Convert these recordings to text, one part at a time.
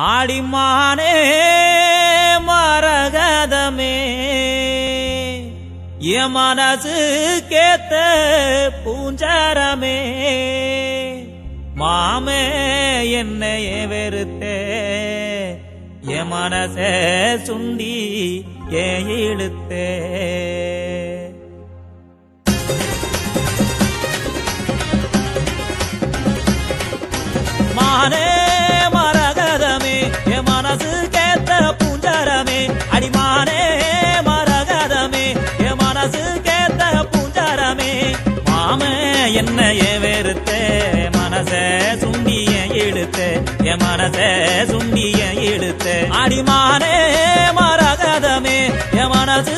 ஆடிமானே மரகதமே. என் மனசு கேத்த பூஞ்சரமே. மாமே என்னைய வெறுத்தே. என் மனச சுண்டி ஏன் இழுத்தே. மானே என்னைய வெறுத்தே மனச சுண்டிய இழுத்து என் மனச சுண்டிய இழுத்து. அடிமானே மரகதமே என் மனசு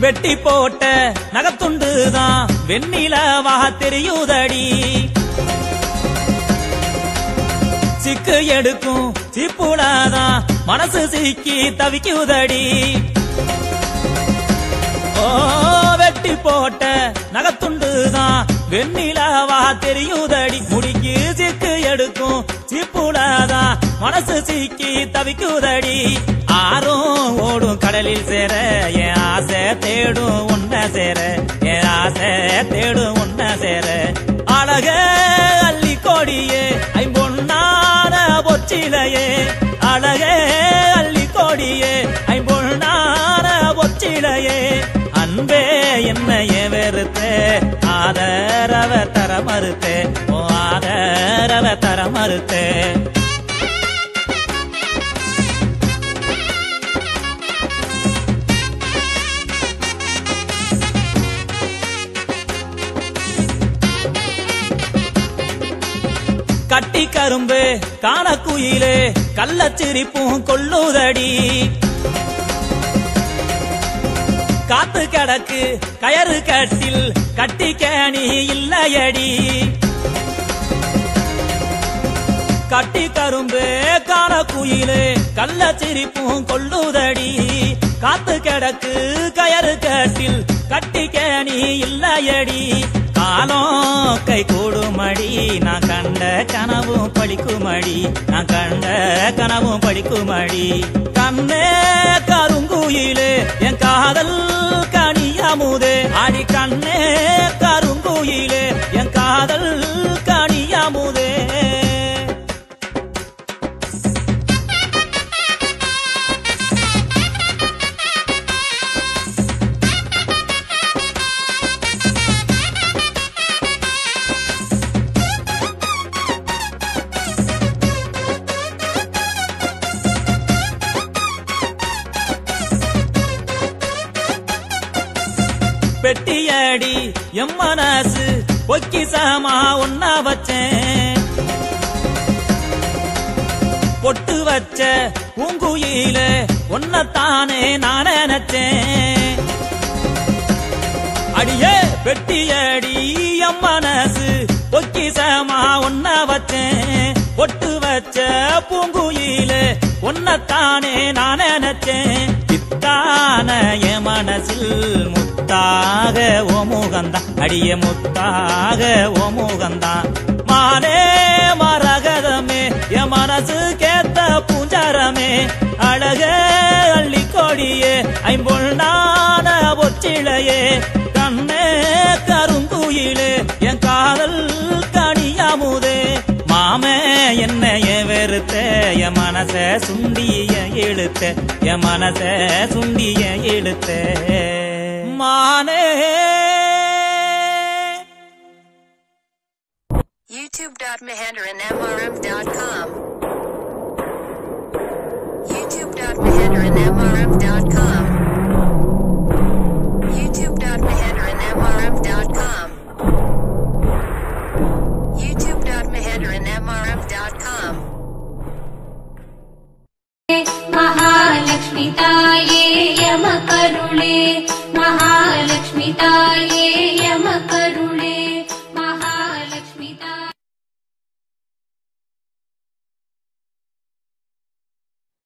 வெட்டி போட்ட நகத்துண்டுதான் வெண்ணிலவா தெரியுதடி. சிக்கு எடுக்கும் சிப்புடாதான் மனசு சிக்கி தவிக்குதடி. ஓ வெட்டி போட்ட நகத்துண்டுதான் வெண்ணிலவா தெரியுதடி. முடிக்கு சிக்கு எடுக்கும் சிப்புடாதான் மனசு சிக்கி தவிக்குதடி. ஆறும் ஓடும் கடலில் சேர என் ஆசை தேடும் உன்ன சேர என் ஆசை தேடும் உன்ன சேர. அழக அள்ளி கோடியே ஐம்பொன்னான பொச்சிலையே. அழக அள்ளி கோடியே ஐம்பொன்னான பொச்சிலையே. அன்பே என்னைய வெறுத்தே ஆதரவ தர மறுத்தே ஓ ஆதரவ தர மறுத்தே. கட்டி கரும்பு காணக்குயிலே கள்ளச்சிரிப்பும் கொள்ளுதடி. காத்து கிடக்கு கயறு கட்டில் கட்டி கேணி இல்லையடி. கட்டி கரும்பு காண குயிலே கள்ள சிரிப்பும் கொள்ளுதடி. காத்து கிடக்கு கயறு கட்டில் கட்டி கேணி இல்லையடி. காலம் கை கூடுமடி நான் கண்ட கனவும் படிக்குமடி நான் கண்ட கனவும் படிக்குமடி கண்ணே கருங்குயிலே என் காதல் கனியாமுதே அடி கண்ணே கருங்குயிலே என் காதல் கனியாமுதே பெட்டியடி எம் மனசு பொக்கிசமா ஒன்னா வச்சேன். பொட்டு வச்ச பூங்குயில ஒன்னத்தானே நான் நினைச்சேன். அடியே பெட்டியடி எம் மனசு பொக்கிசமா ஒன்ன வச்சேன். பொட்டு வச்ச பூங்குயில ஒன்னத்தானே நான் நினைச்சேன். பித்தான என் மனசில் முத்தாக ஓ முகந்தான். அடிய முத்தாக ஓ முகந்தான். மானே மரகதமே என் மனசு கேத்த பூஞ்சாரமே. அழக அள்ளி கொடியே ஐம்பொன்னான பொச்சிலையே கண்ணே கருங்குயிலே என் காதல் வெறுத்த என் மனச சுண்டிய இழுத்த என் மனச சுண்டிய இழுத்த மானே! Youtube.mahendaranmrm.com time.